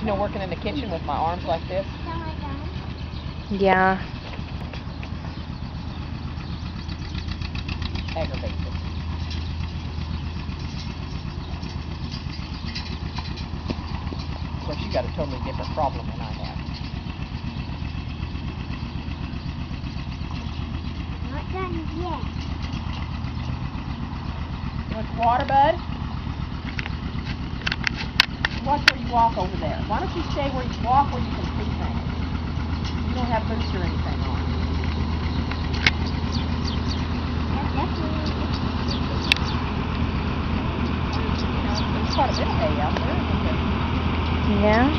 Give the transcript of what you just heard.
You know, working in the kitchen with my arms like this. Yeah. aggravates it. Of course, you got a totally different problem than I have. Not done yet. You want some water, bud? Watch where you walk over there. Why don't you stay where you walk where you can see things? You don't have boots or anything on. Yeah.